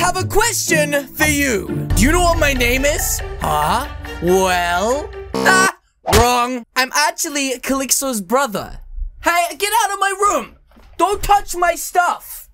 have a question for you. Do you know what my name is? Huh? Well, ah, wrong. I'm actually Calixo's brother. Hey, get out of my room. Don't touch my stuff.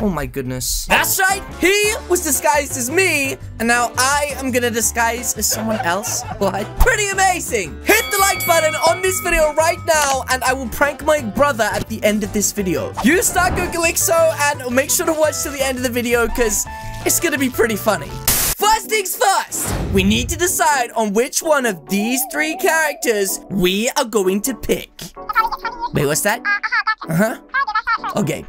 Oh my goodness. That's right. He was disguised as me, and now I am gonna disguise as someone else. What? Pretty amazing. Hit the like button on this video right now, and I will prank my brother at the end of this video. Use star code Calixo, and make sure to watch till the end of the video, because it's gonna be pretty funny. First things first, we need to decide on which one of these three characters we are going to pick. Wait, what's that? Uh-huh. Okay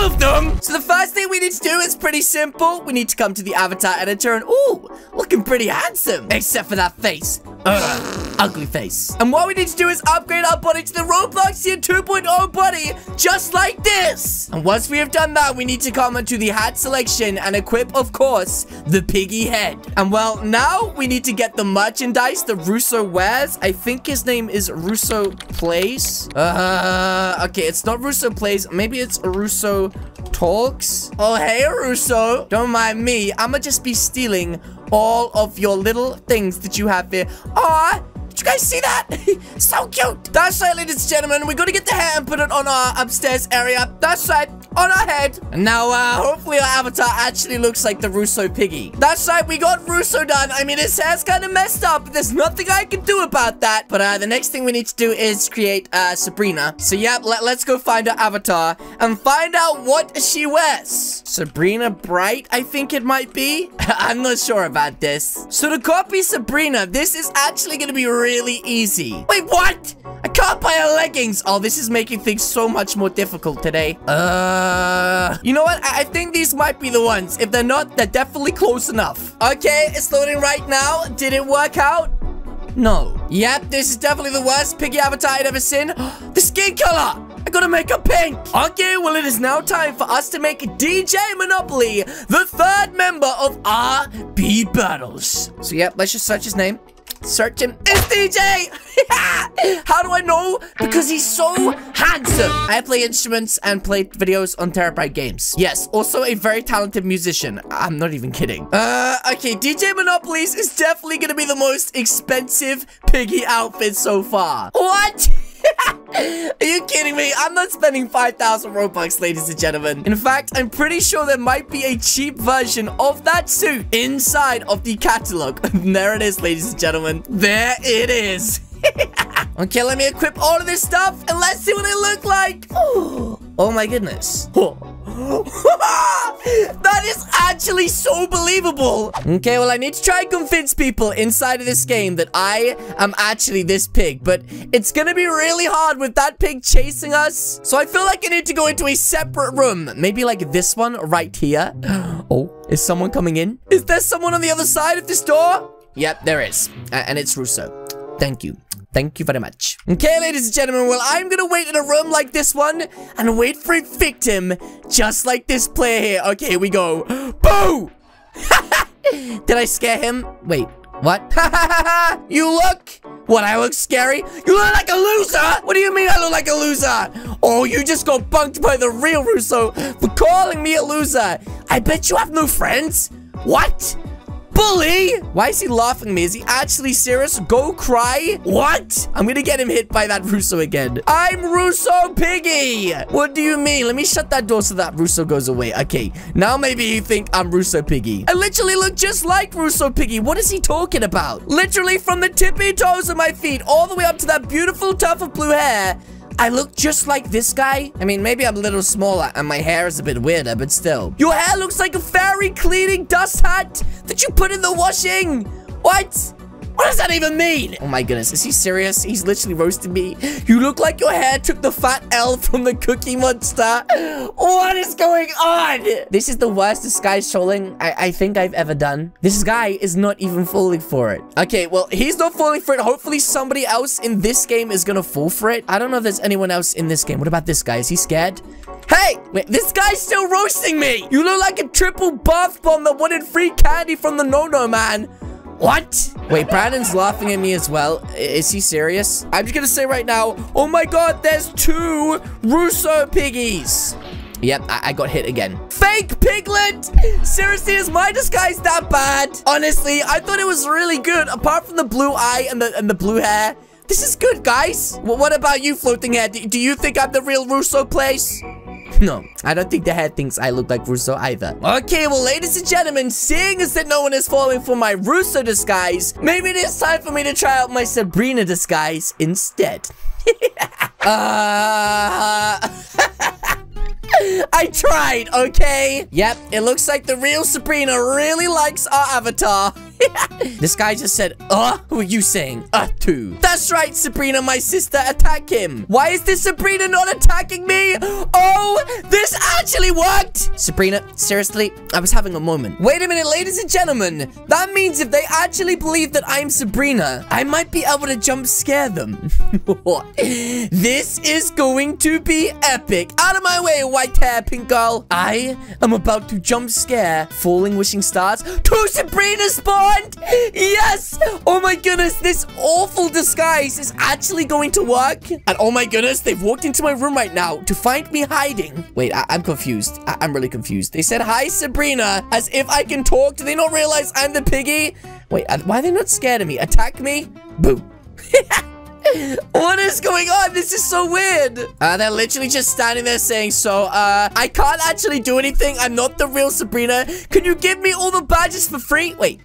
all of them. So the first thing we need to do is pretty simple. We need to come to the avatar editor and, ooh, looking pretty handsome. Except for that face. Ugh, ugly face. And what we need to do is upgrade our body to the Roblox Tier 2.0 body, just like this. And once we have done that, we need to come into the hat selection and equip, of course, the piggy head. And well, now we need to get the merchandise that Russo wears. I think his name is Russo Plays. Uh, okay, it's not Russo Plays. Maybe it's Russo Talks. Oh, hey, Russo. Don't mind me. I'ma just be stealing all of your little things that you have here. Aw, did you guys see that? so cute. That's right, ladies and gentlemen. We're going to get the hair and put it on our upstairs area. That's right on our head. And now, uh, hopefully our avatar actually looks like the Russo piggy. That's right, we got Russo done. I mean, his hair's kind of messed up. But There's nothing I can do about that. But, uh, the next thing we need to do is create, uh, Sabrina. So, yeah, let, let's go find our avatar and find out what she wears. Sabrina Bright, I think it might be. I'm not sure about this. So, to copy Sabrina, this is actually to be really easy. Wait, what? I can't buy her leggings. Oh, this is making things so much more difficult today. Uh, you know what? I, I think these might be the ones. If they're not, they're definitely close enough. Okay, it's loading right now. Did it work out? No. Yep, this is definitely the worst piggy avatar I've ever seen. the skin color! I gotta make a pink! Okay, well it is now time for us to make DJ Monopoli the third member of our B battles. So yep, let's just search his name. Search him. It's DJ! How do I know? Because he's so handsome. I play instruments and play videos on Terabyte Games. Yes, also a very talented musician. I'm not even kidding. Uh, okay, DJ Monopolis is definitely gonna be the most expensive piggy outfit so far. What? Are you kidding me? I'm not spending 5,000 Robux, ladies and gentlemen. In fact, I'm pretty sure there might be a cheap version of that suit inside of the catalog. there it is, ladies and gentlemen. There it is. okay, let me equip all of this stuff and let's see what it look like. Oh my goodness. that is actually so believable. Okay, well, I need to try and convince people inside of this game that I am actually this pig, but it's gonna be really hard with that pig chasing us. So I feel like I need to go into a separate room. Maybe like this one right here. Oh, is someone coming in? Is there someone on the other side of this door? Yep, there is. And it's Russo. Thank you. Thank you very much. Okay, ladies and gentlemen, well, I'm gonna wait in a room like this one and wait for a victim just like this player here. Okay, here we go. Boo! Did I scare him? Wait, what? you look... What, I look scary? You look like a loser! What do you mean I look like a loser? Oh, you just got bunked by the real Russo for calling me a loser. I bet you have no friends. What? Bully! Why is he laughing at me? Is he actually serious? Go cry? What? I'm gonna get him hit by that Russo again. I'm Russo Piggy! What do you mean? Let me shut that door so that Russo goes away. Okay, now maybe you think I'm Russo Piggy. I literally look just like Russo Piggy. What is he talking about? Literally from the tippy toes of my feet all the way up to that beautiful tuft of blue hair I look just like this guy. I mean, maybe I'm a little smaller and my hair is a bit weirder, but still. Your hair looks like a fairy cleaning dust hat that you put in the washing. What? What does that even mean? Oh my goodness, is he serious? He's literally roasting me. You look like your hair took the fat L from the Cookie Monster. What is going on? This is the worst disguise trolling I, I think I've ever done. This guy is not even falling for it. Okay, well, he's not falling for it. Hopefully somebody else in this game is gonna fall for it. I don't know if there's anyone else in this game. What about this guy? Is he scared? Hey, wait, this guy's still roasting me. You look like a triple bath bomb that wanted free candy from the No-No Man. What? Wait, Brandon's laughing at me as well. Is he serious? I'm just gonna say right now, oh my god, there's two Russo piggies. Yep, I, I got hit again. Fake piglet! Seriously, is my disguise that bad? Honestly, I thought it was really good. Apart from the blue eye and the, and the blue hair. This is good, guys. Well, what about you, floating head? Do, do you think I'm the real Russo Plays? No, I don't think the head thinks I look like Russo either. Okay, well, ladies and gentlemen, seeing as that no one is falling for my Russo disguise, maybe it is time for me to try out my Sabrina disguise instead. uh... I tried, okay? Yep, it looks like the real Sabrina really likes our avatar. this guy just said, uh, who are you saying? Uh, to. That's right, Sabrina, my sister, attack him. Why is this Sabrina not attacking me? Oh, this actually worked. Sabrina, seriously, I was having a moment. Wait a minute, ladies and gentlemen. That means if they actually believe that I'm Sabrina, I might be able to jump scare them. this is going to be epic. Out of my way, white hair, pink girl. I am about to jump scare falling wishing stars to Sabrina's Sabrina Yes! Oh my goodness, this awful disguise is actually going to work. And oh my goodness, they've walked into my room right now to find me hiding. Wait, I am confused. I am really confused. They said, hi, Sabrina, as if I can talk. Do they not realize I'm the piggy? Wait, uh, why are they not scared of me? Attack me? Boo. what is going on? This is so weird. Uh, they're literally just standing there saying, so, uh, I can't actually do anything. I'm not the real Sabrina. Can you give me all the badges for free? Wait,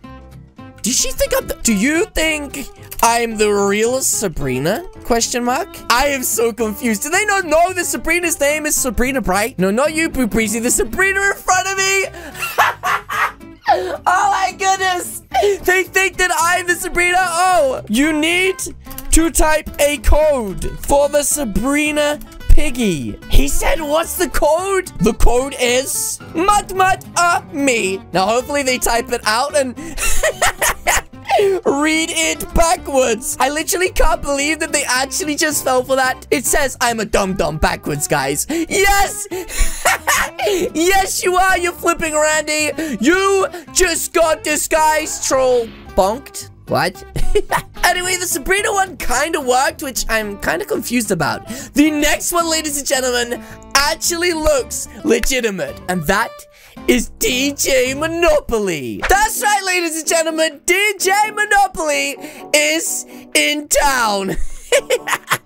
did she think I'm the- Do you think I'm the real Sabrina? Question mark. I am so confused. Do they not know that Sabrina's name is Sabrina Bright? No, not you, Boo Breezy. The Sabrina in front of me. oh my goodness. They think that I'm the Sabrina. Oh, you need to type a code for the Sabrina Piggy. He said, what's the code? The code is Mud Mud uh me. Now, hopefully they type it out and read it backwards. I literally can't believe that they actually just fell for that. It says I'm a dum-dum backwards, guys. Yes! yes, you are, you flipping Randy. You just got disguised troll bonked. What? anyway, the Sabrina one kind of worked, which I'm kind of confused about. The next one, ladies and gentlemen, actually looks legitimate. And that is DJ Monopoli. That's right, ladies and gentlemen. DJ Monopoli is in town.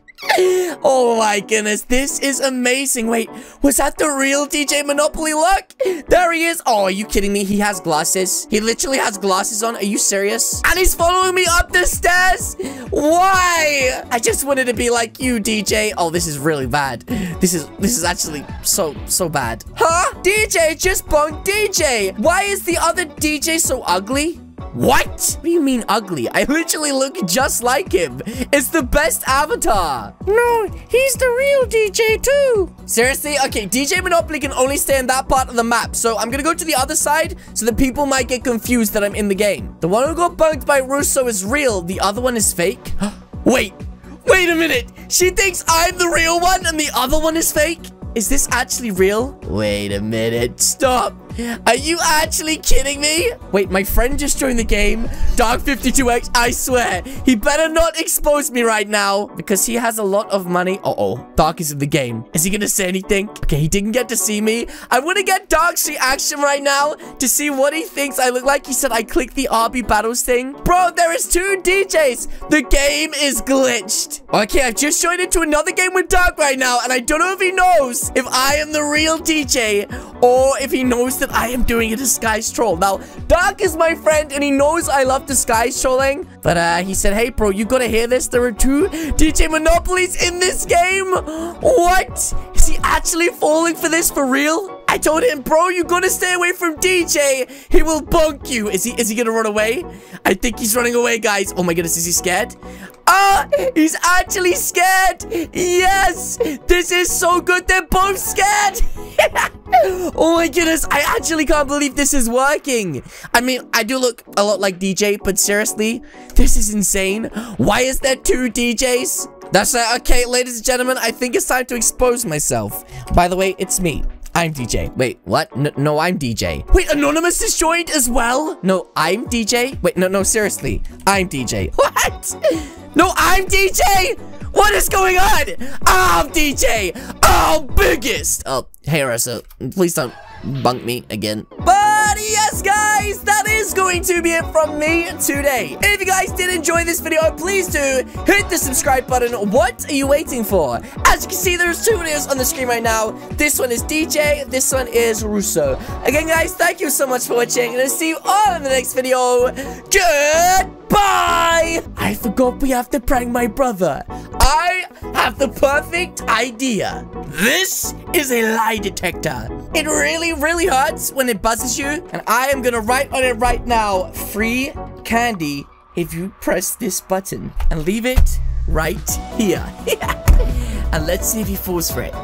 oh my goodness, this is amazing. Wait, was that the real DJ Monopoli look? There he is. Oh, are you kidding me? He has glasses. He literally has glasses on. Are you serious? And he's following me up the stairs. Why? I just wanted to be like you, DJ. Oh, this is really bad. This is this is actually so so bad. Huh? DJ just bunked DJ. Why is the other DJ so ugly? What? What do you mean ugly? I literally look just like him. It's the best avatar. No, he's the real DJ too. Seriously? Okay, DJ Monopoli can only stay in that part of the map. So I'm gonna go to the other side so that people might get confused that I'm in the game. The one who got bugged by Russo is real. The other one is fake. Wait, wait a minute. She thinks I'm the real one and the other one is fake? Is this actually real? Wait a minute. Stop. Are you actually kidding me? Wait, my friend just joined the game. Dark52X, I swear. He better not expose me right now because he has a lot of money. Uh-oh. Dark is in the game. Is he gonna say anything? Okay, he didn't get to see me. I want to get Dark's reaction right now to see what he thinks I look like. He said I clicked the RB battles thing. Bro, there is two DJs. The game is glitched. Okay, I've just joined into another game with Dark right now, and I don't know if he knows if I am the real DJ or if he knows that I am doing a disguise troll. Now, Dark is my friend, and he knows I love disguise trolling. But uh, he said, hey, bro, you gotta hear this. There are two DJ Monopolis in this game. What? Is he actually falling for this for real? I told him, bro, you gotta stay away from DJ. He will bunk you. Is he is he gonna run away? I think he's running away, guys. Oh my goodness, is he scared? Ah, he's actually scared. Yes, this is so good. They're both scared. oh my goodness, I actually can't believe this is working. I mean, I do look a lot like DJ, but seriously, this is insane. Why is there two DJs? That's right. Okay, ladies and gentlemen, I think it's time to expose myself. By the way, it's me. I'm DJ. Wait, what? No, no, I'm DJ. Wait, Anonymous is joined as well? No, I'm DJ? Wait, no, no, seriously. I'm DJ. What? No, I'm DJ! What is going on? I'm DJ. I'm biggest. Oh, hey, Russell. Please don't bunk me again. But yes, guys, that is going to be it from me today. If you guys did enjoy this video, please do hit the subscribe button. What are you waiting for? As you can see, there's two videos on the screen right now. This one is DJ, this one is Russo. Again, guys, thank you so much for watching, and I'll see you all in the next video. Goodbye! I forgot we have to prank my brother. I have the perfect idea. This is a lie detector. It really, really hurts when it buzzes you, and I am gonna write on it right now, free candy if you press this button and leave it right here. and let's see if he falls for it.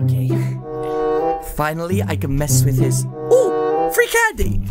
Okay. Finally, I can mess with his... Ooh! Free candy!